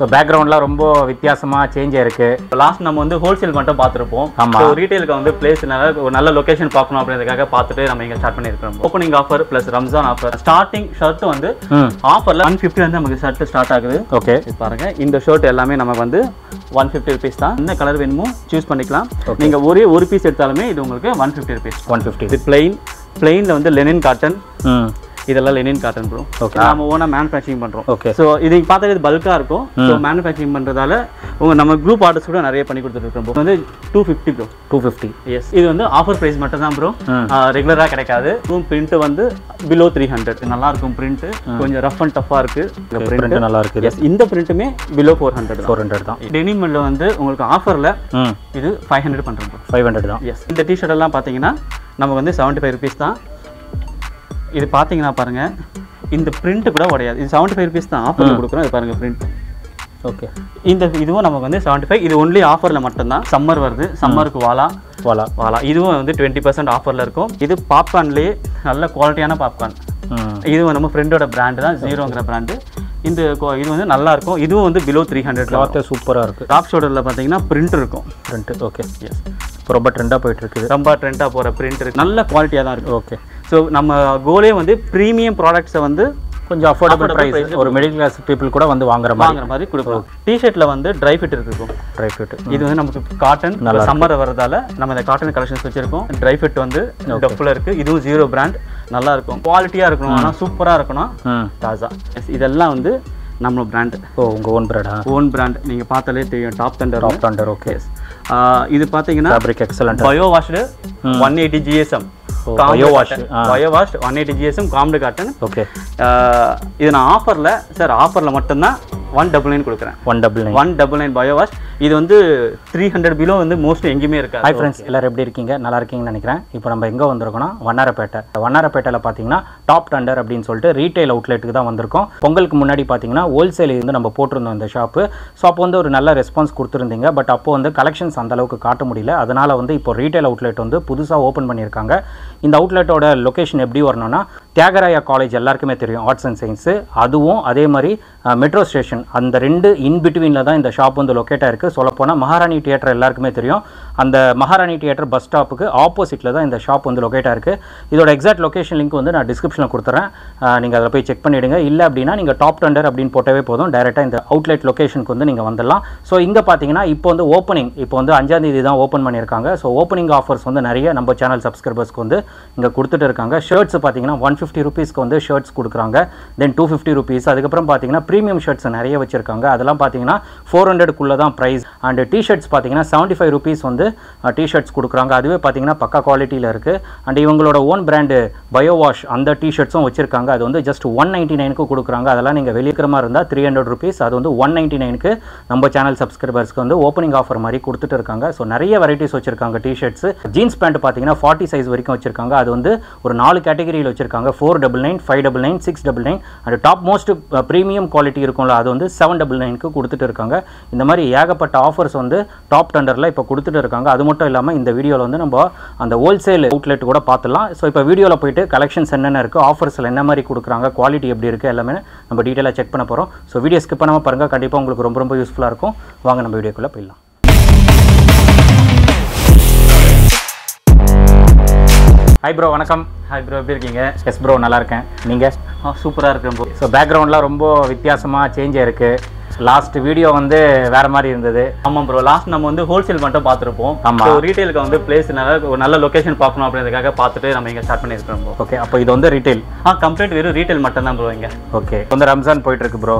So பேக்ரவுண்ட்லாம் ரொம்ப வித்தியாசமாக change ஆயிருக்கு. லாஸ்ட் நம்ம வந்து ஹோல்சேல் மட்டும் பார்த்துருப்போம். ஆமா. ஸோ ரீட்டைலுக்கு வந்து பிளேஸ் நல்ல ஒரு நல்ல லொகேஷன் பார்க்கணும் அப்படின்றதுக்காக பார்த்துட்டு நம்ம இங்கே ஸ்டார்ட் பண்ணியிருக்கோம் opening offer plus Ramzan offer starting shirt வந்து ஆஃபரில் ஒன் ஃபிஃப்டி வந்து நமக்கு ஷர்ட் ஸ்டார்ட் ஆகுது. ஓகே பாருங்க. இந்த ஷர்ட் எல்லாமே நமக்கு வந்து ஒன் ஃபிஃப்டி ருபீஸ் தான். என்ன கலர் வேணுமோ சூஸ் பண்ணிக்கலாம். நீங்க ஒரே ஒரு பீஸ் எடுத்தாலுமே இது உங்களுக்கு one fifty rupees one fifty இது பிளெயின் பிளெயினில் வந்து லெனின் காட்டன் இதெல்லாம் லெனின் காட்டன் ப்ரோ Okay. நம்ம ஓனாக மேனுஃபேக்சரிங் பண்ணுறோம் ஓகே ஸோ இது பார்த்தா இது பல்காக இருக்கும். ஸோ மேனுஃபேக்சரிங் பண்ணுறதால உங்க நம்ம குரூப் ஆர்டர்ஸ் கூட நிறைய பண்ணி கொடுத்துருக்கோம். இது வந்து two fifty bro two fifty yes இது வந்து ஆஃபர் ப்ரைஸ் மட்டும் தான் ப்ரோ. ரெகுலராக கிடைக்காது. ரூம் பிரிண்ட் வந்து பிலோ த்ரீ ஹண்ட்ரட் நல்லா இருக்கும் பிரிண்ட் கொஞ்சம் ரஃப் அண்ட் டஃப்பாக இருக்கு இந்த பிரிண்ட் நல்லா இருக்குது எஸ் இந்த பிரிண்ட்டுமே below four hundred four hundred தான். டெனிமில் வந்து உங்களுக்கு ஆஃபரில் இது ஃபைவ் ஹண்ட்ரட் பண்ணுறோம் ப்ரோ ஃபைவ் ஹண்ட்ரட் தான். எஸ் இந்த டிஷர்ட் எல்லாம் பார்த்தீங்கன்னா நமக்கு வந்து செவன்ட்டி ஃபைவ் ருபீஸ் தான். இது பார்த்தீங்கன்னா பாருங்க இந்த பிரிண்ட் கூட உடையாது. இது செவன்ட்டி ஃபைவ் ருபீஸ் தான் ஆஃபரில் கொடுக்குறோம். இது பாருங்க பிரிண்ட் ஓகே இந்த இதுவும் நமக்கு வந்து செவன்ட்டி ஃபைவ் இது ஒன்லி ஆஃபரில் மட்டும்தான். சம்மர் வருது. சம்மருக்கு வாலா. வாலா. வாலா. இதுவும் வந்து டுவெண்ட்டி பர்சன்ட் ஆஃபரில் இருக்கும். இது பாப்கார்ன்லேயே நல்ல குவாலிட்டியான பாப்கார்ன் இதுவும் நம்ம ஃப்ரெண்டோட பிராண்டு தான். ஜீரோங்கிற பிராண்டு இந்த இது வந்து நல்லா இருக்கும். இதுவும் வந்து பிலோ த்ரீ ஹண்ட்ரட் கிளாத்தே சூப்பராக இருக்குது டாப் ஷோல்டரில் பார்த்தீங்கன்னா பிரிண்ட் இருக்கும். பிரிண்ட்டு ஓகே எஸ் இப்போ ரொம்ப ட்ரெண்டாக போயிட்டு இருக்குது. ரொம்ப ட்ரெண்டாக போகிற பிரிண்ட் இருக்கு. நல்ல குவாலிட்டியாக தான் இருக்கும் ஓகே ஸோ நம்ம கோலே வந்து ப்ரீமியம் ப்ராடக்ட்ஸை வந்து கொஞ்சம் அஃபோர்டபுள் ப்ரைஸ். ஒரு மிடில் கிளாஸ் பீப்புள் கூட வந்து வாங்குற மாதிரி. வாங்குற மாதிரி கொடுப்போம் டிஷர்ட்டில் வந்து ட்ரை ஃபிட் இருக்கும். ட்ரை ஃபிட் இது வந்து நமக்கு காட்டன் சம்மர் வரதால நம்ம இந்த காட்டன் கலெக்ஷன்ஸ் வச்சிருக்கோம். ட்ரை ஃபிட் வந்து டஃப்ல இருக்கு. இதுவும் ஜீரோ பிராண்ட் நல்லா இருக்கும். குவாலிட்டியாக இருக்கணும். ஆனால் சூப்பராக இருக்கணும். Yes, இதெல்லாம் வந்து நம்ம பிராண்ட் ஓ உங்கள் ஓன் பிராடா ஓன் பிராண்ட் நீங்கள் பார்த்தாலே தெரியும். Top Thunder Top Thunder okay இது பார்த்தீங்கன்னா fabric excellent bio washed one eighty GSM wash. ஆ. Bio wash one eighty GSM combed cotton. Okay இது நான் ஆஃபரில் சார் ஆஃபரில் மட்டும்தான் ஒன் டபுள் நைன் கொடுக்குறேன். One double nine one double nine bio wash இது வந்து த்ரீ ஹண்ட்ரட் பிலோ வந்து mostly எங்கேயுமே இருக்காது. ஹாய் ஃப்ரெண்ட்ஸ் எல்லாரும் எப்படி இருக்கீங்க? நல்லா இருக்கீங்கன்னு நினைக்கிறேன். இப்போ நம்ம எங்கே வந்திருக்கோம்னா வண்ணாரப்பேட்டை. வண்ணாரப்பேட்டையில் பார்த்தீங்கன்னா டாப் டண்டர் அப்படின்னு சொல்லிட்டு ரீட்டைல் அவுட்லெட்டுக்கு தான் வந்திருக்கோம். பொங்கலுக்கு முன்னாடி பார்த்தீங்கன்னா ஹோல்சேல் வந்து நம்ம போட்டிருந்தோம் இந்த ஷாப்பு ஸோ அப்போ வந்து ஒரு நல்ல ரெஸ்பான்ஸ் கொடுத்துருந்தீங்க. பட் அப்போ வந்து கலெக்ஷன்ஸ் அந்த அளவுக்கு காட்ட முடியல. அதனால் வந்து இப்போ ரீட்டைல் அவுட்லெட் வந்து புதுசாக ஓப்பன் பண்ணியிருக்காங்க. இந்த அவுட்லெட்டோட லொகேஷன் எப்படி வரணும்னா தியாகராயா காலேஜ் எல்லாருக்குமே தெரியும் ஆர்ட்ஸ் அண்ட் சயின்ஸு அதுவும் அதே மாதிரி மெட்ரோ ஸ்டேஷன் அந்த ரெண்டு இன் பிட்வீனில் தான் இந்த ஷாப் வந்து லொக்கேட் ஆயிருக்கு சொல்லப்போனால் மகாராணி தியேட்டர் எல்லாருக்குமே தெரியும். அந்த மகாராணி தியேட்டர் பஸ் ஸ்டாப்புக்கு ஆப்போசிட்டில் தான் இந்த ஷாப் வந்து லொக்கேட்டாக இருக்குது இதோட எக்ஸாக்ட் லொகேஷன் லிங்க் வந்து நான் டிஸ்கிரிப்ஷனில் கொடுத்துறேன். நீங்கள் அதில் போய் செக் பண்ணிவிடுங்க இல்லை அப்படின்னா நீங்கள் டாப் டண்டர் அப்படின்னு போட்டவே போதும். டேரெக்டாக இந்த அவுட்லெட் லொக்கேஷனுக்கு வந்து நீங்கள் வந்துடலாம். ஸோ இங்கே பார்த்தீங்கன்னா இப்போ வந்து ஓப்பனிங் இப்போ வந்து அஞ்சாந்தேதி தான் ஓப்பன் பண்ணியிருக்காங்க. ஸோ ஓப்பனிங் ஆஃபர்ஸ் வந்து நிறைய நம்ம சேனல் சப்ஸ்கிரைபர்ஸ்க்கு வந்து இங்கே கொடுத்துட்டு இருக்காங்க. ஷர்ட்ஸ் பார்த்தீங்கன்னா ஒன் ஃபிஃப்டி ருபீஸ்க்கு வந்து ஷர்ட்ஸ் கொடுக்குறாங்க. தென் டூ ஃபிஃப்டி ருபீஸ் அதுக்கப்புறம் பார்த்தீங்கன்னா ப்ரீமியம் ஷர்ட்ஸ் நிறைய வச்சிருக்காங்க. அதெல்லாம் பார்த்தீங்கன்னா ஃபோர் ஹண்ட்ரடுக்குள்ளே தான் ப்ரைஸ் அண்ட் டிஷர்ட்ஸ் பார்த்தீங்கன்னா செவன்ட்டி ஃபைவ் ருபீஸ் வந்து டிஷர்ட்ஸ் கொடுக்குறாங்க. அதுவே பார்த்திங்கன்னா பக்கா குவாலிட்டியில் இருக்குது அண்ட் இவங்களோட ஓன் பிராண்டு பயோ வாஷ் அந்த டிஷர்ட்ஸும் வச்சிருக்காங்க. அது வந்து ஜஸ்ட் ஒன் நைன்ட்டி நைனுக்கு கொடுக்குறாங்க. அதெல்லாம் நீங்கள் வெளியிருக்கிற இருந்தால் த்ரீ ஹண்ட்ரட் ருபீஸ் அது வந்து ஒன் நைன்ட்டி நைனுக்கு நம்ம சேனல் சப்ஸ்கிரைபர்ஸ்க்கு வந்து ஓப்பனிங் ஆஃபர் மாதிரி கொடுத்துட்டு இருக்காங்க. ஸோ நிறைய வெரைட்டிஸ் வச்சிருக்காங்க டிஷர்ட்ஸ் ஜீன்ஸ் பேண்ட் பார்த்தீங்கன்னா ஃபார்ட்டி சைஸ் வரைக்கும் வச்சிருக்காங்க. அது வந்து ஒரு நாலு கேட்டகரியில் வச்சிருக்காங்க. Four double nine five double nine six double nine and top most premium quality இருக்கும்ல அது வந்து செவன் டபுள் நைனுக்கு கொடுத்துட்டு இருக்காங்க. இந்த மாதிரி ஏகப்பட்ட ஆஃபர்ஸ் வந்து டாப் டண்டரில் இப்போ கொடுத்துட்டு இருக்காங்க. அது மட்டும் இல்லாமல் இந்த வீடியோவில் வந்து நம்ம அந்த ஹோல்சேல் அவுட்லெட் கூட பார்த்துலாம் ஸோ இப்போ வீடியோவில் போயிட்டு கலெக்ஷன்ஸ் என்னென்ன இருக்குது ஆஃபர்ஸில் என்ன மாதிரி கொடுக்குறாங்க குவாலிட்டி எப்படி இருக்குது எல்லாமே நம்ம டீட்டெயிலாக செக் பண்ண போகிறோம் ஸோ வீடியோ ஸ்கிப் பண்ணாமல் பாருங்கள் கண்டிப்பாக உங்களுக்கு ரொம்ப ரொம்ப யூஸ்ஃபுல்லாக இருக்கும். வாங்க நம்ம வீடியோக்குள்ளே போயிடலாம். ஹாய் ப்ரோ வணக்கம். ஹாய் ப்ரோ எப்படி இருக்கீங்க? எஸ் ப்ரோ நல்லா இருக்கேன். நீங்கள் சூப்பராக இருக்கேன் ப்ரோ ஸோ பேக்ரவுண்ட்லாம் ரொம்ப வித்தியாசமாக சேஞ்ச் ஆயிருக்கு. லாஸ்ட் வீடியோ வந்து வேறு மாதிரி இருந்தது. ஆமாம் ப்ரோ லாஸ்ட் நம்ம வந்து ஹோல்சேல் மட்டும் பார்த்துருப்போம். ஆமா. ஸோ ரீட்டைலுக்கு வந்து பிளேஸ் நல்ல ஒரு நல்ல லொகேஷன் பார்க்கணும் அப்படின்றதுக்காக பார்த்துட்டு நம்ம இங்கே ஸ்டார்ட் பண்ணியிருக்கோம் ப்ரோ ஓகே அப்போ இது வந்து ரீட்டைல் ஆ கம்ப்ளீட் வெறும் ரீட்டைல் மட்டும் தான் ப்ரோ இங்கே ஓகே வந்து ரம்ஜான் போயிட்டு இருக்கு ப்ரோ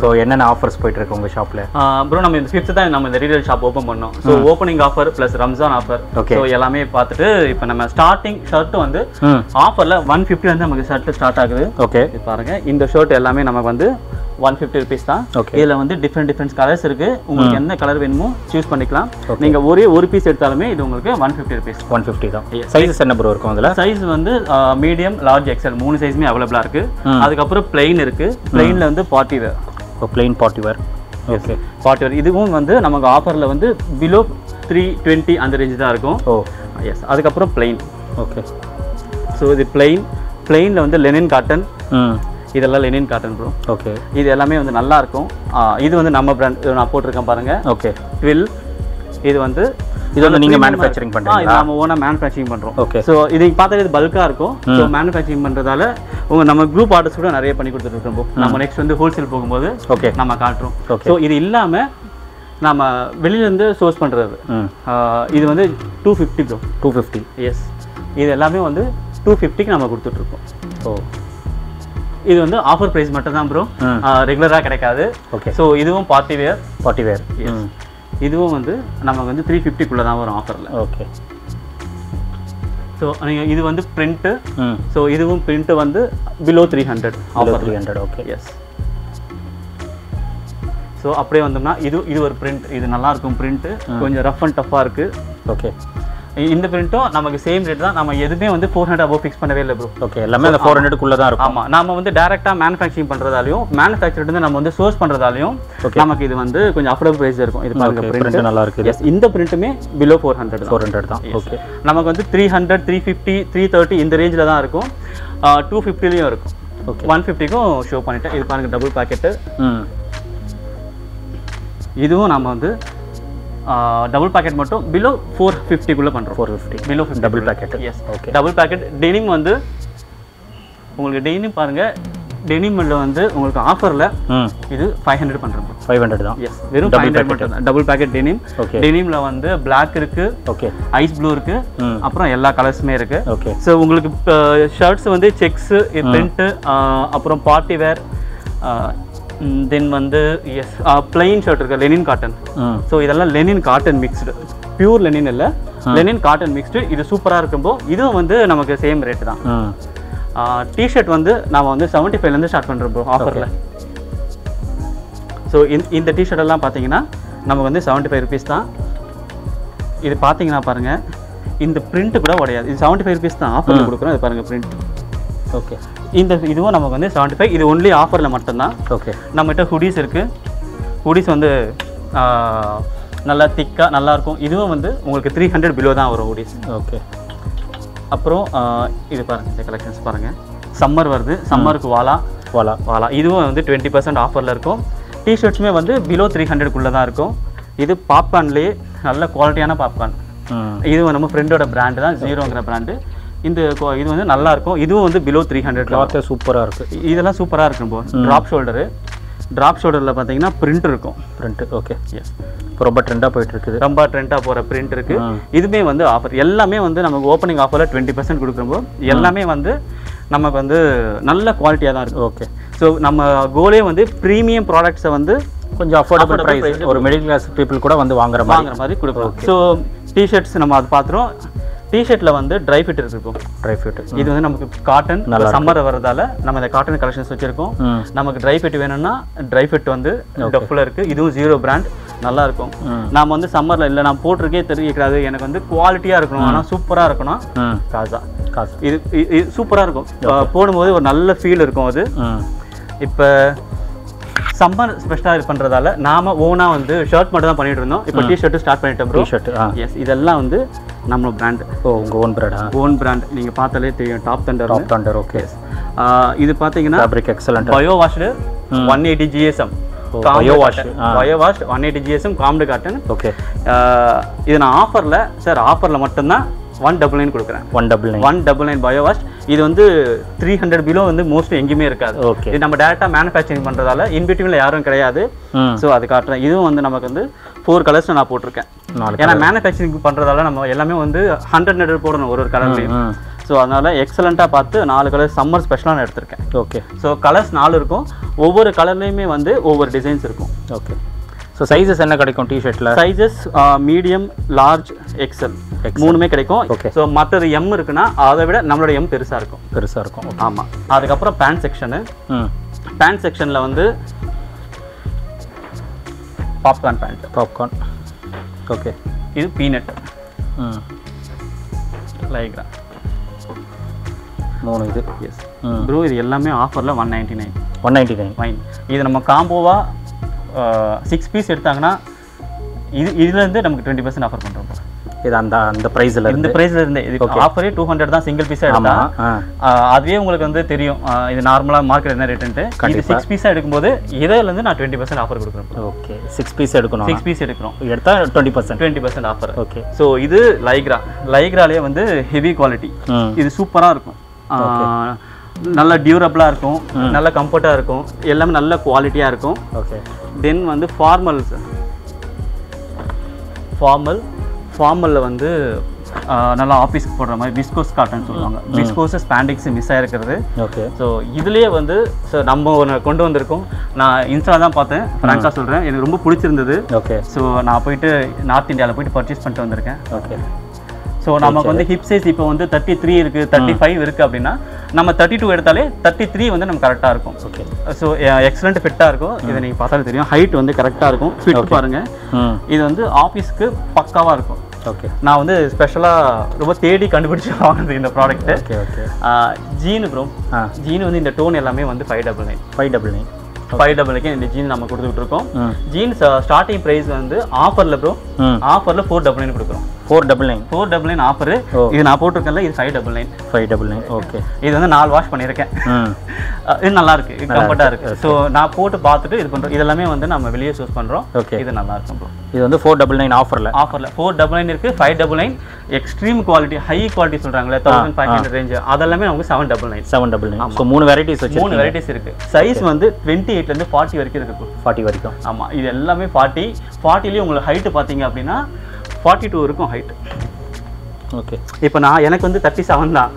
ஸோ என்னென்ன ஆஃபர்ஸ் போயிட்டு இருக்கு உங்கள் ஷாப்பில் ப்ரோ நம்ம இந்த ஃபிஃப்த் தான் நம்ம இந்த ரீட்டைல் ஷாப் ஓப்பன் பண்ணோம். So opening offer plus Ramzan offer. So எல்லாமே பார்த்துட்டு இப்போ நம்ம ஸ்டார்டிங் ஷர்ட் வந்து ஆஃபரில் ஒன் ஃபிஃப்டி வந்து நமக்கு ஷர்ட் ஸ்டார்ட் ஆகுது. ஓகே பாருங்க இந்த ஷர்ட் எல்லாமே நமக்கு வந்து ஒன் ஃபிஃப்டி ருபீஸ் தான். இதில் வந்து டிஃப்ரெண்ட் டிஃப்ரெண்ட் கலர்ஸ் இருக்கு. உங்களுக்கு என்ன கலர் வேணுமோ சூஸ் பண்ணிக்கலாம். நீங்க ஒரே ஒரு பீஸ் எடுத்தாலுமே இது உங்களுக்கு one fifty rupees one fifty தான். சைஸஸ் என்ன ப்ரோ இருக்கும் அதில்? சைஸ் வந்து மீடியம் லார்ஜ் எக்ஸல் மூணு சைஸுமே அவைலபிளா இருக்கு. ம். அதுக்கப்புறம் பிளெயின் இருக்கு. பிளெயின்ல வந்து பார்ட்டி வேர் இப்போ plain party wear okay party wear இதுவும் வந்து நமக்கு ஆஃபர்ல வந்து பிலோ த்ரீ டுவெண்ட்டி அந்த ரேஞ்ச் தான் இருக்கும். ஓ. எஸ் அதுக்கப்புறம் பிளெயின் ஓகே ஸோ இது பிளெயின் பிளெயினில் வந்து லெனின் காட்டன் இதெல்லாம் லெனின் காட்டன் ப்ரோ ஓகே இது எல்லாமே வந்து நல்லா இருக்கும் இது வந்து நம்ம பிராண்ட் நான் போட்டிருக்கேன் பாருங்க. ஓகே ட்வில் இது வந்து இது வந்து நீங்க premium ஆ மேனுஃபேக்சரிங் பண்றீங்களா நம்ம ஓனா மேனுஃபேக்சரிங் பண்றோம். ஓகே ஸோ இது பார்த்தா இது பல்காக இருக்கும். ஸோ மேனுஃபேக்சரிங் பண்ணுறதால உங்க நம்ம குரூப் ஆர்டர்ஸ் கூட நிறைய பண்ணி கொடுத்துட்டு இருக்கோம். நம்ம நெக்ஸ்ட் வந்து ஹோல்சேல் போகும்போது ஓகே நம்ம காட்டுறோம். ஸோ இது இல்லாம நம்ம வெளியிலேருந்து சோர்ஸ் ஆ, இது வந்து two fifty bro two fifty yes இது எல்லாமே வந்து டூ ஃபிஃப்டிக்கு நம்ம கொடுத்துட்ருக்கோம் ஓ இது வந்து ஆஃபர் ப்ரைஸ் மட்டும் தான் ப்ரோ. ரெகுலராக கிடைக்காது. ஓகே ஸோ இதுவும் பார்ட்டி வேர் ஃபார்ட்டி வேர் இதுவும் வந்து நமக்கு வந்து த்ரீ ஃபிஃப்டிக்குள்ளே தான் வரும் ஆஃபரில் ஓகே ஸோ நீங்கள் இது வந்து பிரிண்ட்டு ஸோ இதுவும் பிரிண்ட்டு வந்து below three hundred offer three hundred okay yes so அப்படியே வந்தோம்னா இது இது ஒரு பிரிண்ட் இது நல்லா இருக்கும் பிரிண்ட்டு கொஞ்சம் ரஃப் அண்ட் டஃப்பாக இருக்குது ஓகே இந்த பிரிண்ட்டும் நமக்கு சேம் ரேட் தான். நம்ம எதுவுமே வந்து ஃபோர் ஹண்ட்ரட் அபோவ் ஃபிக்ஸ் பண்ணவே இல்லை ப்ரோ ஓகே எல்லாமே அந்த ஃபோர் ஹண்ட்ரடுக்குள்ளே தான் இருக்கும். ஆமாம் நாம வந்து டேரெக்டாக மேனுஃபேக்சரிங் பண்ணுறதாலையும் மேனுஃபேக்சர்ட் வந்து நம்ம வந்து சோர்ஸ் பண்ணுறதாலையும். நமக்கு இது வந்து கொஞ்சம் அஃபோர்டபுள் ப்ரைஸ் இருக்கும். இது பாருங்க பிரிண்ட் நல்லா இருக்குது எஸ் இந்த பிரிண்ட்டுமே below four hundred four hundred தான். ஓகே நமக்கு வந்து three hundred three fifty three thirty இந்த ரேஞ்சில் தான் இருக்கும். டூ ஃபிஃப்டிலையும் இருக்கும். ஓகே ஒன் ஃபிஃப்டிக்கும் ஷோ பண்ணிட்டேன். இது பாருங்க டபுள் பேக்கெட்டு இதுவும் நம்ம வந்து டபுள் பேக்கெட் மட்டும் பிலோ ஃபோர் ஃபிஃப்டிக்குள்ளே பண்ணுறோம் four fifty below double packet yes okay double packet denim வந்து உங்களுக்கு டெனிம் பாருங்க. டெனிமில் வந்து உங்களுக்கு ஆஃபரில் இது ஃபைவ் ஹண்ட்ரட் பண்ணுறோம் ஃபைவ் ஹண்ட்ரட் தான். எஸ் வெறும் ஃபைவ் ஹண்ட்ரட். மட்டும் தான் டபுள் பேக்கெட் டெனிம் ஓகே டெனிமில் வந்து பிளாக் இருக்கு. ஓகே ஐஸ் ப்ளூ இருக்கு. ம். அப்புறம் எல்லா கலர்ஸுமே இருக்கு. ஓகே ஸோ உங்களுக்கு ஷர்ட்ஸ் வந்து செக்ஸு பிரிண்ட்டு அப்புறம் பார்ட்டி வேர் தென் வந்து எஸ் பிளெயின் ஷர்ட் இருக்கு லெனின் காட்டன் ஸோ இதெல்லாம் linen cotton mixed pure linen இல்லை லெனின் காட்டன் மிக்ஸ்டு இது சூப்பராக இருக்கும்போது இதுவும் வந்து நமக்கு சேம் ரேட் தான். டிஷர்ட் வந்து நாம வந்து செவன்ட்டி ஃபைவ்லேருந்து ஸ்டார்ட் பண்ணுறோம் ப்ரோ ஆஃபரில் ஸோ இந்த டிஷர்ட் எல்லாம் பார்த்தீங்கன்னா நமக்கு வந்து செவன்ட்டி ஃபைவ் ருபீஸ் தான். இது பார்த்தீங்கன்னா பாருங்க இந்த பிரிண்ட் கூட உடையாது. இது செவன்ட்டி ஃபைவ் ருபீஸ் தான் ஆஃபரில் கொடுக்குறோம் இது பாருங்க பிரிண்ட் ஓகே இந்த இதுவும் நமக்கு வந்து செவன்ட்டி ஃபைவ் இது ஒன்லி ஆஃபரில் மட்டும்தான். ஓகே நம்மகிட்ட ஹுடிஸ் இருக்குது ஹுடிஸ் வந்து நல்லா திக்காக நல்லாயிருக்கும் இதுவும் வந்து உங்களுக்கு த்ரீ ஹண்ட்ரட் பிலோ தான் வரும் ஹுடிஸ் ஓகே அப்புறம் இது பாருங்கள் இந்த கலெக்ஷன்ஸ் பாருங்கள் சம்மர் வருது. சம்மருக்கு வாலா. வாலா. வாலா. இதுவும் வந்து டுவெண்ட்டி பர்சன்ட் ஆஃபரில் இருக்கும். டிஷர்ட்ஸுமே வந்து பிலோ த்ரீ ஹண்ட்ரட்குள்ளே தான் இருக்கும். இது பாப்கார்ன்லேயே நல்ல குவாலிட்டியான பாப்கார்ன் இது நம்ம ஃப்ரெண்டோட பிராண்டு தான் ஜீரோங்கிற பிராண்டு இந்த இது வந்து நல்லா இருக்கும் இதுவும் வந்து பிலோ த்ரீ ஹண்ட்ரட் கிளாத்தே சூப்பராக இருக்குது இதெல்லாம் சூப்பராக இருக்கும் போ ட்ராப் ஷோல்டரு ட்ராப் ஷோல்டரில் பார்த்தீங்கன்னா பிரிண்ட் இருக்கும். பிரிண்ட்டு ஓகே எஸ் இப்போ ரொம்ப ட்ரெண்டாக போயிட்டு இருக்குது ரொம்ப ட்ரெண்டாக போகிற பிரிண்ட் இருக்கு. ம். இதுவுமே வந்து ஆஃபர் எல்லாமே வந்து நமக்கு ஓப்பனிங் ஆஃபரில் டுவெண்ட்டி பர்சன்ட் கொடுக்குறப்போ எல்லாமே வந்து நமக்கு வந்து நல்ல குவாலிட்டியாக தான் இருக்கும் ஓகே ஸோ நம்ம கோலே வந்து ப்ரீமியம் ப்ராடக்ட்ஸை வந்து கொஞ்சம் அஃபோர்டபுள் ப்ரைஸ். ஒரு மிடில் கிளாஸ் பீப்புள் கூட வந்து வாங்குற மாதிரி. வாங்குற மாதிரி கொடுக்குறோம் ஸோ டிஷர்ட்ஸ் நம்ம அது பார்த்துறோம் டிஷர்ட்டில் வந்து ட்ரை ஃபிட் இருக்கும் ட்ரை ஃபிட் இது வந்து நமக்கு காட்டன் நல்லா சம்மர் வரதால நம்ம இந்த காட்டன் கலெக்ஷன்ஸ் வச்சிருக்கோம். நமக்கு ட்ரை ஃபிட் வேணும்னா ட்ரை ஃபிட் வந்து டஃப்பில் இருக்குது இதுவும் ஜீரோ பிராண்ட் நல்லா இருக்கும். நாம வந்து சம்மரில் இல்லை நான் போட்டிருக்கே தெரியக்கூடாது எனக்கு வந்து குவாலிட்டியாக இருக்கணும். ஆனால் சூப்பராக இருக்கணும் காசா. காசு. இது சூப்பராக இருக்கும். போடும்போது ஒரு நல்ல ஃபீல் இருக்கும் அது. இப்போ சம்மர் ஸ்பெஷலாக இது பண்ணுறதால நாம ஓனாக வந்து ஷர்ட் மட்டும் தான் பண்ணிட்டு இருந்தோம். இப்போ டிஷர்ட்டு ஸ்டார்ட் பண்ணிட்டோம் ப்ரோ டிஷர்ட் ஆ. எஸ் இதெல்லாம் வந்து நம்ம பிராண்ட் ஓ உங்கள் ஓன் பிராடா ஓன் பிராண்ட் நீங்கள் பார்த்தாலே தெரியும் top thunder top thunder okay இது பார்த்தீங்கன்னா fabric excellent bio washed one eighty GSM wash, ஆ. Bio wash one eighty GSM combed cotton okay இது நான் ஆஃபரில் சார் ஆஃபரில் மட்டும்தான் ஒன் டபுள் நைன் கொடுக்குறேன். One double nine one double nine bio wash இது வந்து த்ரீ ஹண்ட்ரட் பிலோ வந்து mostly எங்கேயுமே இருக்காது. ஓகே இது நம்ம டேரெக்டாக மேனுஃபேக்சரிங் பண்ணுறதால இன்பிட்வீனில் யாரும் கிடையாது. ஸோ அது காட்டுறேன். இதுவும் வந்து நமக்கு வந்து ஃபோர் கலர்ஸ் நான் போட்டிருக்கேன். ஏன்னா மேனுஃபேக்சரிங் பண்ணுறதால நம்ம எல்லாமே வந்து ஹண்ட்ரட் ஹண்ட்ரட் போடணும் ஒரு ஒரு கலர்லையும் ஸோ அதனால எக்ஸலண்ட்டாக பார்த்து நாலு கலர் சம்மர் ஸ்பெஷலாக நான் எடுத்திருக்கேன். ஓகே ஸோ கலர்ஸ் நாலு இருக்கும். ஒவ்வொரு கலர்லேயுமே வந்து ஒவ்வொரு டிசைன்ஸ் இருக்கும். ஓகே ஸோ சைஸஸ் என்ன கிடைக்கும் டிஷர்ட்டில் சைஸஸ் மீடியம் லார்ஜ் எக்ஸல் மூணுமே கிடைக்கும். Okay. ஸோ மற்றது எம் இருக்குன்னா அதை விட நம்மளோட எம் பெருசாக இருக்கும். பெருசாக இருக்கும். ஆமாம் அதுக்கப்புறம் பேண்ட் செக்ஷனு ம். பேண்ட் செக்ஷனில் வந்து பாப்கார்ன் பேண்ட் பாப்கார்ன் ஓகே இது பீனட் ம். லைக்ரா மூணு இது. எஸ் ப்ரோ இது எல்லாமே ஆஃபரில் one ninety nine one ninety nine இது நம்ம காம்போவாக சிக்ஸ் பீஸ் எடுத்தாங்கன்னா இது இதுலேருந்து நமக்கு டுவெண்ட்டி பர்சன்ட் ஆஃபர் பண்ணுறோம் இது அந்த அந்த ப்ரைஸில் இந்த பிரைஸ்ல இருந்தே. இது ஆஃபரே டூ ஹண்ட்ரட் தான் சிங்கிள் பீஸா எடுத்தா அதுவே உங்களுக்கு வந்து தெரியும். இது நார்மலா மார்க்கெட் என்ன ரேட்டுன்ட்டு இது சிக்ஸ் பீஸா எடுக்கும்போது இதுல இருந்து நான் டுவெண்ட்டி பர்சன்ட் ஆஃபர் கொடுக்குறேன் ஓகே சிக்ஸ் பீஸ் எடுக்கணும் சிக்ஸ் பீஸ் எடுக்கிறோம். எடுத்தால் twenty percent twenty percent offer okay so இது லைக்ரா லைக்ராலே வந்து ஹெவி குவாலிட்டி இது சூப்பரா இருக்கும். நல்ல டியூரபிளா இருக்கும். நல்ல கம்ஃபர்ட்டா இருக்கும். எல்லாமே நல்ல குவாலிட்டியா இருக்கும். ஓகே தென் வந்து ஃபார்மல்ஸ் ஃபார்மல் ஃபார்மலில் வந்து நல்லா ஆஃபீஸ்க்கு போடுற மாதிரி விஸ்கோஸ் காட்டன் சொல்லுவாங்க. விஸ்கோஸ் ஸ்பாண்டிக்ஸ் மிஸ் ஆயிருக்கிறது ஓகே ஸோ இதுலேயே வந்து ஸோ நம்ம ஒன்று கொண்டு வந்திருக்கோம். நான் இன்ஸ்டா தான் பார்த்தேன். ஃப்ராங்காக சொல்கிறேன் எனக்கு ரொம்ப பிடிச்சிருந்தது. ஓகே ஸோ நான் போயிட்டு நார்த் இந்தியாவில் போயிட்டு பர்ச்சேஸ் பண்ணிட்டு வந்திருக்கேன். ஓகே ஸோ நமக்கு வந்து ஹிப் சைஸ் இப்போ வந்து தேர்ட்டி த்ரீ இருக்குது தேர்ட்டி ஃபைவ் இருக்குது அப்படின்னா நம்ம தேர்ட்டி டூ எடுத்தாலே தேர்ட்டி த்ரீ வந்து நமக்கு கரெக்டாக இருக்கும். ஓகே ஸோ எக்ஸலண்ட் ஃபிட்டாக இருக்கும். இதை நீங்கள் பார்த்தாலே தெரியும். ஹைட் வந்து கரெக்டாக இருக்கும். ஃபிட் பாருங்க. ம். இது வந்து ஆஃபீஸ்க்கு பக்காவாக இருக்கும். ஓகே நான் வந்து ஸ்பெஷலாக ரொம்ப தேடி கண்டுபிடிச்சு வாங்குனது இந்த product okay okay jean bro jean வந்து இந்த டோன் எல்லாமே வந்து five double nine five double nine five டபுளுக்கு இந்த ஜீன் நம்ம கொடுத்துட்டு இருக்கோம். ஜீன்ஸ் ஸ்டார்டிங் ப்ரைஸ் வந்து ஆஃபரில் ப்ரோ ஆஃபரில் ஃபோர் டபுள் நைன் கொடுக்குறோம். Four double nine. Four double nine offer. இது நான் போட்டிருக்கேன்ல இது five double nine. Five double nine okay. இது வந்து நாலு வாஷ் பண்ணியிருக்கேன். இது நல்லா இருக்கு கம்ஃபர்ட்டாக இருக்கு. ஸோ நான் போட்டு பார்த்துட்டு இது பண்ணுறோம் இதெல்லாமே வந்து நம்ம வெளியே சூஸ் பண்ணுறோம் ஓகே இது நல்லா இருக்கும் இது வந்து ஃபோர் டபுள் நைன் ஆஃபரில். ஆஃபரில். ஃபோர் டபுள் நைன் இருக்குது five double nine. Extreme quality high quality சொல்கிறாங்களே தௌசண்ட் ஃபைவ் ஹண்ட்ரட் ரேஞ்ச் அதெல்லாமே நமக்கு seven double nine seven double nine so மூணு வெரைட்டிஸ் மூணு வெரைட்டிஸ் இருக்கு. சைஸ் வந்து டுவெண்ட்டி எயிட்லேருந்து ஃபார்ட்டி வரைக்கும் இருக்கு ஃபார்ட்டி வரைக்கும். ஆமாம் இது எல்லாமே ஃபார்ட்டி ஃபார்ட்டிலேயே உங்களுக்கு ஹைட்டு பார்த்தீங்க அப்படின்னா ஃபார்ட்டி டூ இருக்கும் ஹைட் ஓகே இப்போ நான் எனக்கு வந்து தேர்ட்டி செவன் தான்.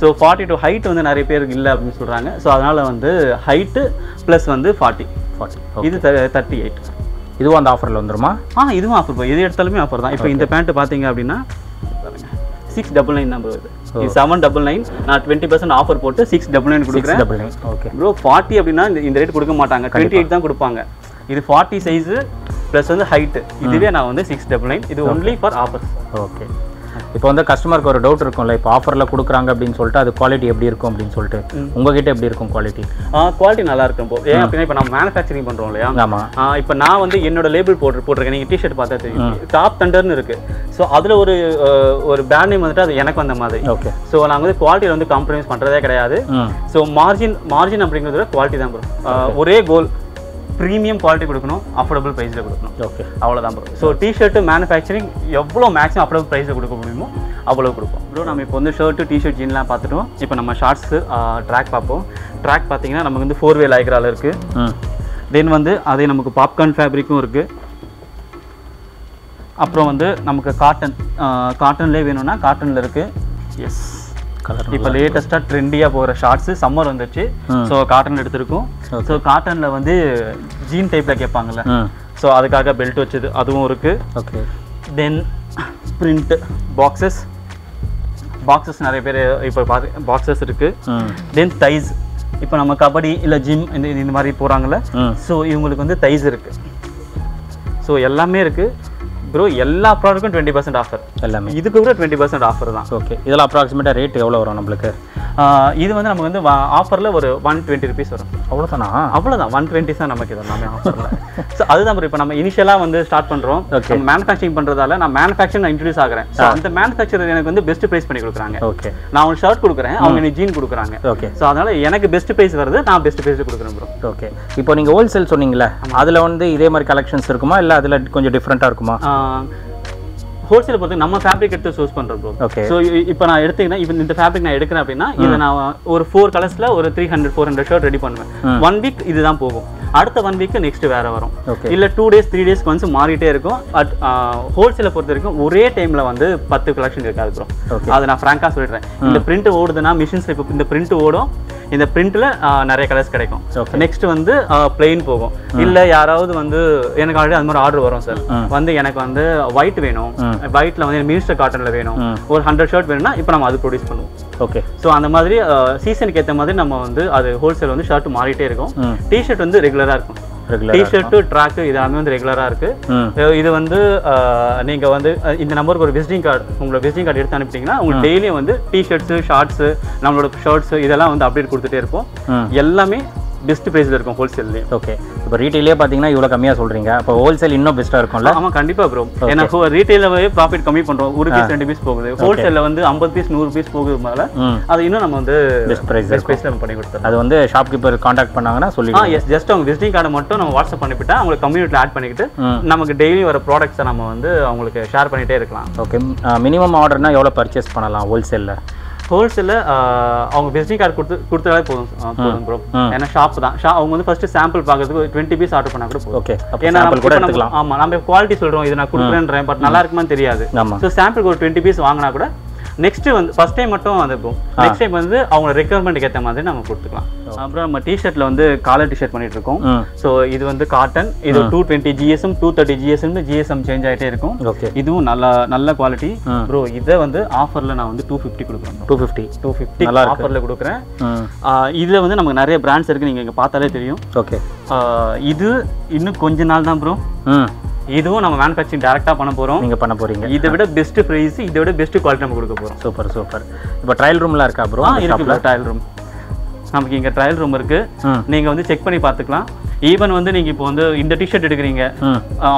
ஸோ ஃபார்ட்டி டூ ஹைட் வந்து நிறைய பேருக்கு இல்லை அப்படின்னு சொல்கிறாங்க ஸோ அதனால் வந்து ஹைட்டு ப்ளஸ் வந்து ஃபார்ட்டி ஃபார்ட்டி இது தேர்ட்டி எயிட் இதுவும் அந்த ஆஃபரில் வந்துருமா? ஆ இதுவும் ஆஃபர் போய் எது எடுத்தாலுமே ஆஃபர் தான். இப்போ இந்த பேண்ட்டு பார்த்தீங்க அப்படின்னா சிக்ஸ் டபுள் நைன் நம்பர் வருது இது. செவன் டபுள் நைன் நான் டுவெண்ட்டி பர்சன்ட் ஆஃபர் போட்டு சிக்ஸ் டபுள் நைன் கொடுக்குறேன். Double nine okay bro forty அப்படின்னா இந்த இந்த ரேட் கொடுக்க மாட்டாங்க. டுவெண்ட்டி எயிட் தான் கொடுப்பாங்க. இது ஃபார்ட்டி சைஸு ப்ளஸ் வந்து ஹைட்டு இதுவே நான் வந்து சிக்ஸ் டபுள் நைன் இது ஒன்லி ஃபார் ஆஃபர்ஸ் ஓகே இப்போ வந்து கஸ்டமருக்கு ஒரு டவுட் இருக்கும்ல இப்போ ஆஃபரில் கொடுக்குறாங்க அப்படின்னு சொல்லிட்டு அது குவாலிட்டி எப்படி இருக்கும் அப்படின்னு சொல்லிட்டு. உங்ககிட்ட எப்படி இருக்கும் குவாலிட்டி குவாலிட்டி நல்லா இருக்கும் போ. ஏன் அப்படின்னா இப்போ நம்ம மேனுஃபேக்சரிங் பண்ணுறோம் இல்லையா? ஆமாம் இப்போ நான் வந்து என்னோட லேபிள் போட்டு போட்டிருக்கேன். நீங்கள் டிஷர்ட் பார்த்தா தெரியும். டாப் தண்டர்னு இருக்கு. ஸோ அதில் ஒரு ஒரு பேண்ட் நேம் வந்துட்டு அது எனக்கு வந்த மாதிரி. ஓகே ஸோ நாங்கள் வந்து குவாலிட்டியில் வந்து காம்ப்ரமைஸ் பண்ணுறதே கிடையாது. ஸோ மார்ஜின் மார்ஜின் அப்படிங்கிறத குவாலிட்டி தான் ஒரே கோல் ப்ரீமியம் குவாலிட்டி கொடுக்கணும் அஃபோர்டபுள் ப்ரைஸில் கொடுக்கணும். ஓகே அவ்வளோதான் ப்ரோ ஸோ டிஷர்ட்டு மேனுஃபேக்சரிங் எவ்வளோ மேக்ஸிமம் அஃபோர்டபுள் ப்ரைஸில் கொடுக்க முடியுமோ அவ்வளோ கொடுப்போம். ப்ரோ நம்ம இப்போ வந்து ஷர்ட்டு டிஷர்ட் ஜீன்லாம் பார்த்துட்டோம். இப்போ நம்ம ஷார்ட்ஸு ட்ராக் பார்ப்போம். ட்ராக் பார்த்தீங்கன்னா நமக்கு வந்து ஃபோர் வே லைக்ரால இருக்குது தென் வந்து அதே நமக்கு பாப்கார்ன் ஃபேப்ரிக்கும் இருக்குது அப்புறம் வந்து நமக்கு காட்டன் காட்டன்லேயே வேணும்னா காட்டனில் இருக்குது எஸ் கலர் இப்போ லேட்டஸ்ட்டாக ட்ரெண்டியாக போகிற ஷார்ட்ஸு சம்மர் வந்துச்சு. ஸோ காட்டன் எடுத்திருக்கோம். ஸோ காட்டனில் வந்து ஜீன் டைப்பில் கேட்பாங்கல்ல. ஸோ அதுக்காக பெல்ட் வச்சது. அதுவும் இருக்குது okay then print boxes boxes நிறைய பேர் இப்போ பார்த்து பாக்ஸஸ் இருக்குது தென் தைஸ் இப்போ நம்ம கபடி இல்லை ஜிம் இந்த இந்த மாதிரி போகிறாங்கல்ல ம் ஸோ இவங்களுக்கு வந்து தைஸ் இருக்குது ஸோ எல்லாமே இருக்குது ப்ரோ எல்லா ப்ராடக்ட்டும் டுவெண்ட்டி பர்சன்ட் ஆஃபர் எல்லாமே. இதுக்கு கூட டுவெண்ட்டி பர்சன்ட் ஆஃபர் தான். ஓகே இதில் அப்ராக்சிமேட்டாக ரேட் எவ்வளோ வரும் நம்மளுக்கு? இது வந்து நமக்கு வந்து ஆஃபரில் ஒரு ஒன் டுவெண்ட்டி ருபீஸ் வரும். அவ்வளோதானா அவ்வளோதான் ஒன் டுவெண்ட்டி தான் நமக்கு இது எல்லாமே ஆஃபரில் ஸோ அதுதான் bro இப்போ நம்ம இனிஷியலாக வந்து ஸ்டார்ட் பண்ணுறோம். நம்ம மேனுஃபேக்சரிங் பண்ணுறதால நான் மேனுஃபேக்சரிங் இன்ட்ரடியூஸ் ஆகிறேன். ஸோ அந்த மேனுஃபேக்சரர் எனக்கு வந்து பெஸ்ட் ப்ரைஸ் பண்ணி கொடுக்குறாங்க. ஓகே நான் அவங்க ஷர்ட் கொடுக்குறேன். அவங்க எனக்கு ஜீன் கொடுக்குறாங்க. ஓகே ஸோ அதனால எனக்கு பெஸ்ட் ப்ரைஸ் வருது. நான் பெஸ்ட் ப்ரைஸ் கொடுக்குறேன் ப்ரோ ஓகே இப்போ நீங்கள் ஹோல்சேல் சொன்னீங்களே அதில் வந்து இதே மாதிரி கலெக்ஷன்ஸ் இருக்குமா? இல்லை அதில் கொஞ்சம் டிஃப்ரெண்ட்டாக இருக்குமா? ஹோல்சேல் பொறுத்து நம்ம ஃபேப்ரிக் எடுத்து சூஸ் பண்ணுறோம் ப்ரோ ஓகே ஸோ இப்போ நான் எடுத்தீங்கன்னா இப்போ இந்த ஃபேப்ரிக் நான் எடுக்கிறேன் அப்படின்னா இதை நான் ஒரு ஃபோர் கலர்ஸில் ஒரு three hundred four hundred shirt ready பண்ணுவேன். ஒன் வீக் இதுதான் போகும். அடுத்த ஒன் வீக் நெக்ஸ்ட் வேற வரும். இல்லை டூ டேஸ் த்ரீ டேஸ்க்கு வந்து மாறிட்டே இருக்கும். பட் ஹோல்சேலை பொறுத்த வரைக்கும் ஒரே டைமில் வந்து பத்து கலெக்ஷன் இருக்காது ப்ரோ. அதை நான் ஃப்ராங்காக சொல்லிடுறேன் இந்த பிரிண்ட் ஓடுதுன்னா மிஷின்ஸில் இப்போ இந்த பிரிண்ட் ஓடும். இந்த பிரிண்ட்டில் நிறைய கலர்ஸ் கிடைக்கும். நெக்ஸ்ட் வந்து பிளெயின் போகும். இல்லை யாராவது வந்து எனக்கு ஆல்ரெடி அது மாதிரி ஆர்டர் வரும் சார் வந்து எனக்கு வந்து ஒயிட் வேணும். ஒயிட்டில் வந்து மினிஸ்டர் காட்டனில் வேணும். ஒரு ஹண்ட்ரட் ஷர்ட் வேணும்னா இப்போ நம்ம அது ப்ரொடியூஸ் பண்ணுவோம். ஓகே ஸோ அந்த மாதிரி சீசனுக்கு ஏற்ற மாதிரி நம்ம வந்து அது ஹோல்சேல் வந்து ஷர்ட் மாறிட்டே இருக்கும். டிஷர்ட் வந்து ரெகுலராக இருக்கும். டிஷர்ட்டு ட்ராக்கு இது எல்லாமே வந்து ரெகுலராக இருக்கு. ம். அஹ் இது வந்து அஹ், நீங்க வந்து இந்த நம்பருக்கு ஒரு விசிட்டிங் கார்டு உங்களோட விசிட்டிங் கார்டு எடுத்து அனுப்பிட்டீங்கன்னா உங்களுக்கு டெய்லியும் வந்து டிஷர்ட்ஸு ஷார்ட்ஸு நம்மளோட ஷர்ட்ஸு இதெல்லாம் வந்து அப்டேட் கொடுத்துட்டே இருப்போம். எல்லாமே பெஸ்ட் ப்ரைஸில் இருக்கும் ஹோல்சேல்லே ஓகே இப்போ ரீட்டெயிலே பார்த்தீங்கன்னா இவ்வளோ கம்மியாக சொல்கிறீங்க அப்போ ஹோல்சேல் இன்னும் பெஸ்ட்டாக இருக்கும்ல? ஆமா கண்டிப்பா ப்ரோ ஏன்னா ரீட்டைலவே ப்ராஃபிட் கம்மி பண்றோம். ஒரு பீஸ் ரெண்டு பீஸ் போகுது. ஹோல்சேல்ல வந்து ஐம்பது பீஸ் நூறு பீஸ் போகுதுனால அது இன்னும் நம்ம வந்து பெஸ்ட் ப்ரைஸ் பெஸ்ட் ப்ரைஸ்ல நம்ம பண்ணி கொடுத்துறோம் அது வந்து ஷாப்கீப்பர் காண்டாக்ட் பண்ணாங்கன்னா சொல்லிடுவோம் எஸ் ஜஸ்ட் அவங்க விசிட்டிங் கார்டை மட்டும் நம்ம வாட்ஸ்அப் பண்ணிவிட்டா அவங்களுக்கு கம்யூனிட்டியில் ஆட் பண்ணிக்கிட்டு நமக்கு டெய்லி வர ப்ராடக்ட்ஸை நம்ம வந்து அவங்களுக்கு ஷேர் பண்ணிட்டே இருக்கலாம். ஓகே மினிமம் ஆர்டர்னா எவ்வளோ பர்ச்சேஸ் பண்ணலாம் ஹோல்சேலில் ஹோல்சேலில் அவங்க விசிட்டிங் கார்டு கொடுத்து கொடுத்தாலே போதும் போதும் ப்ரோ. ஏன்னா ஷாப் தான். ஷா அவங்க வந்து ஃபர்ஸ்ட் சாம்பிள் பார்க்கறதுக்கு டுவெண்ட்டி பீஸ் ஆர்டர் பண்ணா கூட போதும். ஓகே ஏன்னா கூட இப்ப நம்ம- எடுத்துக்கலாம். ஆமா நம்ம குவாலிட்டி சொல்றோம் இது நான் கொடுக்குறேன்றேன் பட் நல்லா இருக்குமான்னு தெரியாது. ஆமாம் ஸோ சாம்பிளுக்கு ஒரு டுவெண்ட்டி பீஸ் வாங்கினா கூட நெக்ஸ்ட் வந்து ஃபர்ஸ்ட் டைம் மட்டும் அது இருக்கும் நெக்ஸ்ட் டைம் வந்து அவங்க ரெக்குவயர்மெண்ட்டுக்கு ஏற்ற மாதிரி நம்ம கொடுத்துக்கலாம். அப்புறம் நம்ம டிஷர்ட்ல வந்து காலர் டிஷர்ட் பண்ணிட்டு இருக்கோம். ஸோ இது வந்து காட்டன் இது two twenty GSM two thirty GSM GSM change ஆகிட்டே இருக்கும். இதுவும் நல்ல நல்ல குவாலிட்டி. ப்ரோ இதை வந்து ஆஃபரில் நான் வந்து டூ ஃபிஃப்டி கொடுக்குறேன் டூ ஃபிஃப்டி டூ ஃபிஃப்டி இருக்கு. ஆஃபரில் கொடுக்குறேன். இதில் வந்து நமக்கு நிறைய பிராண்ட்ஸ் இருக்குது நீங்கள் இங்கே பார்த்தாலே தெரியும். ஓகே இது இன்னும் கொஞ்ச நாள் தான் ப்ரோ இதுவும் நம்ம மேனுஃபேக்சரிங் டேரெக்டாக பண்ண போகிறோம் நீங்கள் பண்ண போகிறீங்க இதை விட பெஸ்ட் ப்ரைஸ் இதை விட பெஸ்ட் குவாலிட்டி நம்ம கொடுக்க போகிறோம் சூப்பர் சூப்பர். இப்போ ட்ரையல் ரூம்லாம் இருக்கா ப்ரோ ஆ இருக்கு ட்ரையல் ரூம் நமக்கு இங்கே ட்ரையல் ரூம் இருக்கு. ம் நீங்கள் வந்து செக் பண்ணி பார்த்துக்கலாம். ஈவன் வந்து நீங்கள் இப்போ வந்து இந்த டிஷர்ட் எடுக்கிறீங்க.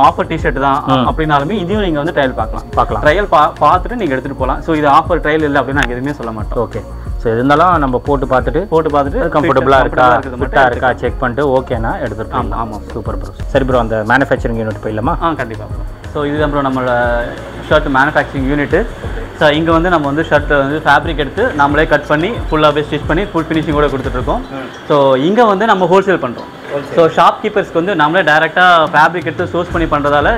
ஆஃபர் டிஷர்ட் தான். அப்படின்னாலுமே இதையும் நீங்கள் வந்து ட்ரையல் பார்க்கலாம். பார்க்கலாம். ட்ரையல் பா பார்த்துட்டு நீங்கள் எடுத்துகிட்டு போகலாம் ஸோ இது ஆஃபர் ட்ரையல் இல்லை அப்படின்னு நாங்கள் எதுவுமே சொல்ல மாட்டோம். ஓகே ஸோ இருந்தாலும் நம்ம போட்டு பார்த்துட்டு போட்டு பார்த்துட்டு கம்ஃபர்டபுளாக இருக்கா ஃபிட்டாக இருக்கா செக் பண்ணிட்டு ஓகேனா எடுத்துகிட்டு ஆமாம் ஆமாம் சூப்பர் ப்ரோ சரி ப்ரோ அந்த மேனுஃபேக்சரிங் யூனிட் போயிடலாமா? ஆ கண்டிப்பாக ஸோ இதுதான் ப்ரோ நம்மளோட ஷர்ட் மேனுஃபேக்சரிங் யூனிட்டு ஸோ இங்கே வந்து நம்ம வந்து ஷர்ட்டை வந்து ஃபேப்ரிக் எடுத்து நம்மளே கட் பண்ணி ஃபுல்லாகவே ஸ்டிச் பண்ணி ஃபுல் ஃபினிஷிங் கூட கொடுத்துட்ருக்கோம் ஸோ இங்கே வந்து நம்ம ஹோல்சேல் பண்ணுறோம் ஸோ ஷாப் கீப்பர்ஸ்க்கு வந்து நம்மளே டேரெக்டாக ஃபேப்ரிக் எடுத்து சோர்ஸ் பண்ணி பண்ணுறதால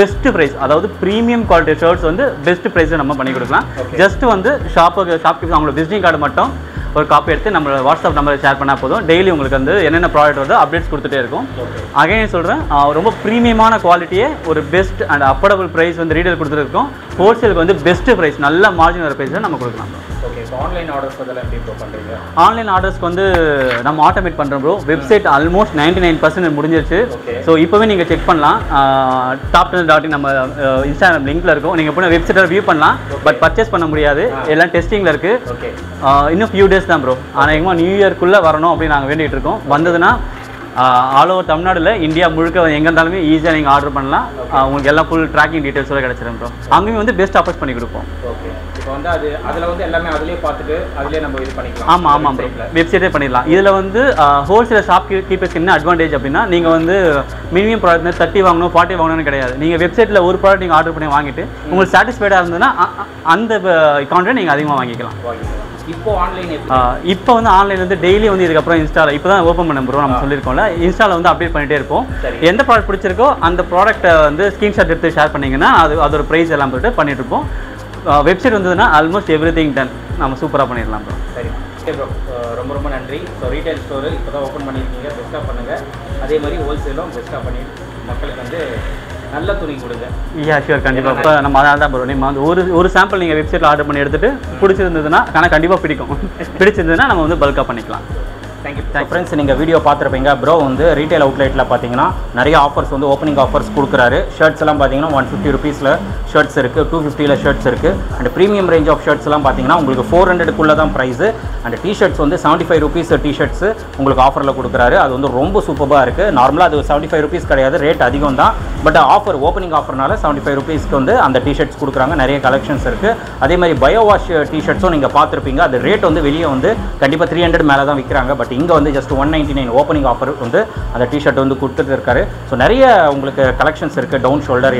பெஸ்ட் ப்ரைஸ் அதாவது ப்ரீமியம் குவாலிட்டி ஷர்ட்ஸ் வந்து பெஸ்ட் ப்ரைஸில் நம்ம பண்ணி கொடுக்கலாம். ஜஸ்ட் வந்து ஷாப்புக்கு ஷாப் கீப்பர் அவங்களோட விசிட்டிங் கார்டு மட்டும் ஒரு காப்பி எடுத்து நம்ம வாட்ஸ்அப் நம்பர் ஷேர் பண்ணால் போதும். டெய்லி உங்களுக்கு வந்து என்னென்ன ப்ராடக்ட் வருதோ அப்டேட்ஸ் கொடுத்துட்டே இருக்கும். அகைன் சொல்கிறேன் ரொம்ப ப்ரீமியமான குவாலிட்டியே ஒரு பெஸ்ட் அண்ட் அஃபோர்டபுள் ப்ரைஸ் வந்து ரீட்டைல் கொடுத்துருக்கோம் ஹோல்சேலுக்கு வந்து பெஸ்ட் ப்ரைஸ் நல்ல மார்ஜின் வர ப்ரைஸில் நம்ம கொடுக்கலாம். ஆன்லைன் ஆர்டர்ஸ் அதெல்லாம் எப்படி ப்ரோ பண்ணுறீங்க ஆன்லைன் ஆர்டர்ஸ்க்கு வந்து நம்ம ஆட்டோமேட் பண்ணுறோம் bro website almost ninety nine percent முடிஞ்சிருச்சு. ஸோ இப்போவே நீங்கள் செக் பண்ணலாம். டாப் டென் டாட் நம்ம இன்ஸ்டாகிராம் லிங்க்ல இருக்கும். நீங்கள் போய் வெப்சைட்டை வியூ பண்ணலாம். பட் பர்ச்சேஸ் பண்ண முடியாது. எல்லாம் டெஸ்டிங்கில் இருக்குது இன்னும் ஃபியூ டேஸ் தான் ப்ரோ அநேகமாக நியூ இயர்க்குள்ளே வரணும் அப்படின்னு நாங்கள் வேண்டிகிட்டு இருக்கோம். வந்ததுன்னா ஆல் ஓவர் தமிழ்நாடுல இந்தியா முழுக்க எங்கே இருந்தாலுமே ஈஸியாக நீங்கள் ஆர்டர் பண்ணலாம். உங்களுக்கு எல்லாம் ஃபுல் ட்ராக்கிங் டீட்டெயில்ஸோட கிடச்சிரும் ப்ரோ அங்கேயும் வந்து பெஸ்ட் ஆஃபர்ஸ் பண்ணி கொடுப்போம். ஓகே இப்போ வந்து அது அதில் வந்து எல்லாமே அதிலே பார்த்துட்டு அதிலே நம்ம இது பண்ணிக்கலாம். ஆமாம் ஆமாம் ப்ரோ வெப்சைட்டே பண்ணிடலாம். இதில் வந்து ஹோல்சேல் ஷாப் கீப்பர்ஸ்க்கு என்ன அட்வான்டேஜ் அப்படின்னா நீங்கள் வந்து மினிமம் ப்ராடக்ட் தேர்ட்டி வாங்கணும் ஃபார்ட்டி வாங்கணும்னு கிடையாது. நீங்கள் வெப்சைட்டில் ஒரு ப்ராடக்ட் நீங்கள் ஆர்டர் பண்ணி வாங்கிட்டு உங்களுக்கு சாட்டிஸ்ஃபைடாக இருந்ததுன்னா அந்த அக்கௌண்ட்டை நீங்கள் அதிகமாக வாங்கிக்கலாம். இப்போ ஆன்லைன் இப்போ வந்து ஆன்லைன் வந்து டெய்லி வந்து இதுக்கப்புறம் இன்ஸ்டால இப்போ தான் ஓப்பன் பண்ண ப்ரோ நம்ம சொல்லியிருக்கோம்ல. இன்ஸ்டால வந்து அப்டேட் பண்ணிட்டே இருப்போம். சரி. எந்த ப்ராடக்ட் பிடிச்சிருக்கோ அந்த ப்ராடக்ட்டை வந்து ஸ்க்ரீன்ஷாட் எடுத்து ஷேர் பண்ணீங்கன்னா அது அதோட ப்ரைஸ் எல்லாம் போட்டு பண்ணிட்டு இருப்போம். வெப்சைட் வந்ததுன்னா ஆல்மோஸ்ட் எவ்ரி திங் டன் நம்ம சூப்பராக பண்ணிடலாம் ப்ரோ சரி. ஓகே ப்ரோ ரொம்ப ரொம்ப நன்றி. ஸோ ரீட்டைல் ஸ்டோரு இப்போ தான் ஓப்பன் பண்ணியிருக்கீங்க பெஸ்ட்டாக பண்ணுங்கள் அதே மாதிரி ஹோல்சேலும் பெஸ்ட்டாக பண்ணி மக்களுக்கு வந்து நல்ல துணி கொடுங்க. யா ஷூர் கண்டிப்பாக இப்போ நம்ம அதனால தான் ப்ரோ நம்ம வந்து ஒரு ஒரு சாம்பிள் நீங்கள் வெப்சைட்டில் ஆர்டர் பண்ணி எடுத்துட்டு பிடிச்சிருந்ததுன்னா ஆனால் கண்டிப்பாக பிடிக்கும். பிடிச்சிருந்ததுன்னா நம்ம வந்து பல்காக பண்ணிக்கலாம். தேங்க்யூ ஃப்ரெண்ட்ஸ் நீங்கள் வீடியோ பார்த்துருப்பீங்க. ப்ரோ வந்து ரீட்டைல் அவுட்லெட்டில் பார்த்தீங்கன்னா நிறைய ஆஃபர்ஸ் வந்து ஓப்பனிங் ஆஃபர்ஸ் கொடுக்குறாரு. ஷர்ட்ஸ் எல்லாம் பார்த்தீங்கன்னா ஒன் ஃபிஃப்டி ருபீஸில் ஷர்ட்ஸ் இருக்குது டூ ஃபிஃப்டியில் ஷர்ட்ஸ் இருக்குது and premium range of shirts எல்லாம் பார்த்தீங்கன்னா உங்களுக்கு ஃபோர் ஹண்ட்ரடுக்குள்ளே தான் ப்ரைஸு அண்ட் டிஷர்ட்ஸ் வந்து செவன்ட்டி ஃபைவ் ருபீஸ் டிஷர்ட்ஸ் உங்களுக்கு ஆஃபரில் கொடுக்குறாரு. அது வந்து ரொம்ப சூப்பராக இருக்குது நார்மலாக அது செவன்ட்டி ஃபைவ் ருபீஸ் கிடையாது. ரேட் அதிகம் தான். பட் ஆஃபர் ஓப்பனிங் ஆஃபர்னால செவன்ட்டி ஃபைவ் ருபீஸ்க்கு வந்து அந்த டிஷர்ட்ஸ் கொடுக்குறாங்க. நிறைய கலெக்ஷன்ஸ் இருக்குது அதே மாதிரி பயோ வாஷ் டிஷர்ட்ஸும் நீங்கள் பார்த்துருப்பீங்க. அது ரேட் வந்து வெளியே வந்து கண்டிப்பாக த்ரீ ஹண்ட்ரட் மேலே தான் விற்கிறாங்க. பட் இங்கே வந்து just one ninety nine opening offer வந்து அந்த டிஷர்ட் வந்து கொடுத்துட்டு இருக்காரு. ஸோ நிறைய உங்களுக்கு கலெக்ஷன்ஸ் இருக்குது டவுன் ஷோல்டர்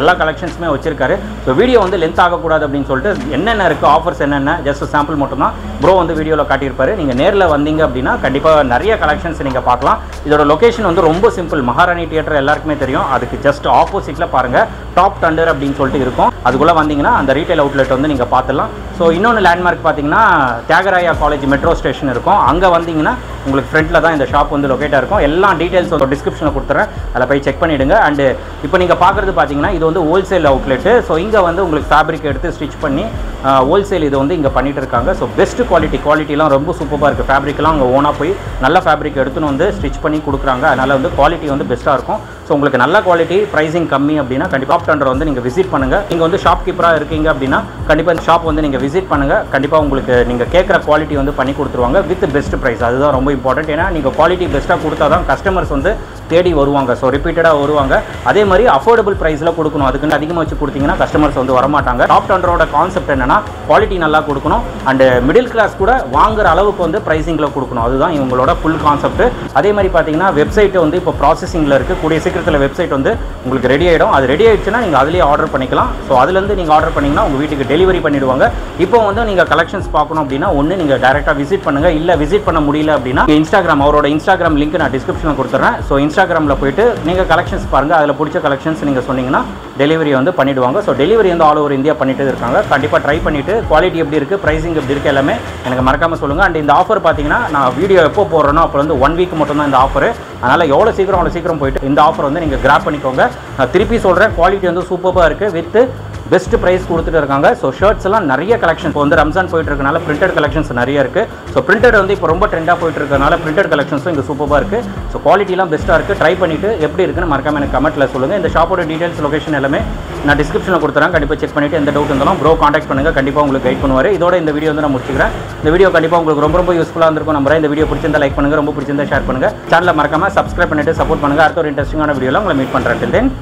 எல்லா கலெக்ஷன்ஸுமே வச்சிருக்காரு. ஸோ வீடியோ வந்து லென்த் ஆகக்கூடாது அப்படின்னு சொல்லிட்டு என்னென்ன இருக்குது ஆஃபர்ஸ் என்னென்ன ஜஸ்ட் சாம்பிள் மட்டும்தான். ப்ரோ வந்து வீடியோவில் காட்டியிருப்பாரு. நீங்கள் நேரில் வந்தீங்க அப்படின்னா கண்டிப்பாக நிறைய கலெக்ஷன்ஸ் நீங்கள் பார்க்கலாம். இதோட லொக்கேஷன் வந்து ரொம்ப சிம்பிள் மகாராணி தியேட்டர் எல்லாருக்குமே தெரியும். அதுக்கு ஜஸ்ட் ஆப்போசிட்டில் பாருங்கள் டாப் டண்டர் அப்படின்னு சொல்லிட்டு இருக்கும். அதுக்குள்ளே வந்தீங்கன்னா அந்த ரீட்டைல் அவுட்லெட் வந்து நீங்கள் பார்த்துலாம் ஸோ இன்னொன்று லேண்ட்மார்க் பார்த்தீங்கன்னா தியாகராயா காலேஜ் மெட்ரோ ஸ்டேஷன் இருக்கும். அங்கே வந்தீங்கன்னா உங்களுக்கு ஃப்ரண்ட்டில் தான் இந்த ஷாப் வந்து லொக்கேட்டாக இருக்கும். எல்லா டீட்டெயில்ஸ் ஒரு டிஸ்கிரிப்ஷனில் கொடுத்துறேன். அதில் போய் செக் பண்ணிவிடுங்க அண்டு இப்போ நீங்கள் பார்க்குறது பார்த்தீங்கன்னா இது வந்து ஹோல்சேல் அவுட்லெட்டு ஸோ இங்கே வந்து உங்களுக்கு ஃபேப்ரிக் எடுத்து ஸ்டிச் பண்ணி ஹோல்சேல் இது வந்து இங்கே பண்ணிட்டு இருக்காங்க. ஸோ பெஸ்ட் குவாலிட்டி குவாலிட்டிலாம் ரொம்ப சூப்பராக இருக்குது ஃபேப்ரிக்லாம் அங்கே ஓனாக போய் நல்ல ஃபேப்ரிக் எடுத்துன்னு வந்து ஸ்டிச் பண்ணி கொடுக்குறாங்க. அதனால் வந்து குவாலிட்டி வந்து பெஸ்ட்டாக இருக்கும். ஸோ உங்களுக்கு நல்ல குவாலிட்டி ப்ரைஸிங் கம்மி அப்படின்னா கண்டிப்பாக டாப் டண்டர் வந்து நீங்கள் விசிட் பண்ணுங்கள் நீங்கள் வந்து ஷாப் கீப்பராக இருக்கீங்க அப்படின்னா கண்டிப்பாக இந்த ஷாப் வந்து நீங்கள் விசிட் பண்ணுங்கள் கண்டிப்பாக உங்களுக்கு நீங்கள் கேட்குற குவாலிட்டி வந்து பண்ணி கொடுத்துருவாங்க வித் பெஸ்ட் ப்ரைஸ் அதுதான் ரொம்ப இம்பார்ட்டன்ட் ஏன்னா நீங்கள் குவாலிட்டி பெஸ்ட்டாக கொடுத்தா தான் கஸ்டமர்ஸ் வந்து தேடி வருவாங்க. ஸோ ரிப்பீட்டடாக வருவாங்க. அதே மாதிரி அஃபோர்டபுள் ப்ரைஸில் கொடுக்கணும். அதுக்குன்னு அதிகமாக வச்சு கொடுத்தீங்கன்னா கஸ்டமர்ஸ் வந்து வரமாட்டாங்க. டாப் டண்டரோட கான்செப்ட் என்னன்னா குவாலிட்டி நல்லா கொடுக்கணும். அண்டு மிடில் கிளாஸ் கூட வாங்குற அளவுக்கு வந்து ப்ரைஸிங்கில் கொடுக்கணும். அதுதான் இவங்களோட ஃபுல் கான்செப்ட் அதே மாதிரி பார்த்தீங்கன்னா வெப்சைட் வந்து இப்போ ப்ராசஸிங்கில் இருக்குது கூடிய சீக்கிரத்தில் வெப்சைட் வந்து உங்களுக்கு ரெடி ஆகிடும் அது ரெடி ஆயிடுச்சுன்னா நீங்கள் அதுலேயே ஆர்டர் பண்ணிக்கலாம். ஸோ அதுலேருந்து நீங்கள் ஆர்டர் பண்ணிங்கன்னா உங்கள் வீட்டுக்கு டெலிவரி பண்ணிடுவாங்க. இப்போ வந்து நீங்கள் கலெக்ஷன்ஸ் பார்க்கணும் அப்படின்னா ஒன்று நீங்கள் டேரெக்டாக விசிட் பண்ணுங்கள் இல்லை விசிட் பண்ண முடியல அப்படின்னா இன்ஸ்டாகிராம் அவரோட இன்ஸ்டாகிராம் லிங்க் நான் டிஸ்கிரிப்ஷனில் கொடுத்துறேன். ஸோ இன்ஸ்டா இன்ஸ்டாகிராமில் போயிட்டு நீங்கள் கலெக்ஷன்ஸ் பாருங்கள் அதில் பிடிச்ச கலெக்ஷன்ஸ் நீங்கள் சொன்னீங்கன்னா டெலிவரி வந்து பண்ணிடுவாங்க. ஸோ டெலிவரி வந்து ஆல் ஓவர் இந்தியா பண்ணிட்டு இருக்காங்க. கண்டிப்பாக ட்ரை பண்ணிவிட்டு குவாலிட்டி எப்படி இருக்குது ப்ரைஸிங் எப்படி இருக்குது எல்லாமே எனக்கு மறக்காமல் சொல்லுங்கள் அண்ட் இந்த ஆஃபர் பார்த்தீங்கன்னா நான் வீடியோ எப்போ போடுறேனோ அப்போ வந்து ஒன் வீக் மட்டும் தான் இந்த ஆஃபர் அதனால் எவ்வளோ சீக்கிரம் அவ்வளோ சீக்கிரம் போயிட்டு இந்த ஆஃபர் வந்து நீங்கள் கிராப் பண்ணிக்கோங்க. நான் திருப்பி சொல்கிறேன் குவாலிட்டி வந்து சூப்பராக இருக்குது வித்து பெஸ்ட் ப்ரைஸ் கொடுத்துட்டு இருக்காங்க. ஸோ ஷர்ட்ஸ் எல்லாம் நிறைய கலெக்ஷன் இப்போ வந்து ரம்ஜான் போயிட்டு இருக்கனால பிரிண்டட் கலெக்ஷன்ஸ் நிறைய இருக்கு. ஸோ பிரிண்டட் வந்து இப்போ ரொம்ப ட்ரெண்டாக போயிட்டு இருக்கனால பிரிண்டட் கலெக்ஷன்ஸும் இங்கே சூப்பராக இருக்கு. ஸோ குவாலிட்டிலாம் பெஸ்ட்டாக இருக்கு. ட்ரை பண்ணிட்டு எப்படி இருக்குன்னு மறக்காம எனக்கு கமெண்ட்ல சொல்லுங்க. இந்த ஷாப்போட டீடைல்ஸ் லொகேஷன் எல்லாமே நான் டிஸ்கிரிப்ஷனில் கொடுத்துறேன். கண்டிப்பாக செக் பண்ணிட்டு எந்த டவுட் இருந்தாலும் ப்ரோ காண்டாக்ட் பண்ணுங்க. கண்டிப்பாக உங்களுக்கு கைட் பண்ணுவார். இதோட இந்த வீடியோ வந்து நான் முடிச்சுக்கிறேன். இந்த வீடியோ கண்டிப்பாக உங்களுக்கு ரொம்ப ரொம்ப யூஸ்ஃபுல்லாக இருந்திருக்கும் நம்புறேன். இந்த வீடியோ பிடிச்சிருந்தா லைக் பண்ணுங்க. ரொம்ப பிடிச்சிருந்தா ஷேர் பண்ணுங்க. சேனலை மறக்காம சப்ஸ்கிரைப் பண்ணிட்டு சப்போர்ட் பண்ணுங்க. அடுத்த ஒரு இன்ட்ரெஸ்டிங்கான வீடியோவில் உங்களை மீட் பண்ணுறேன் தென்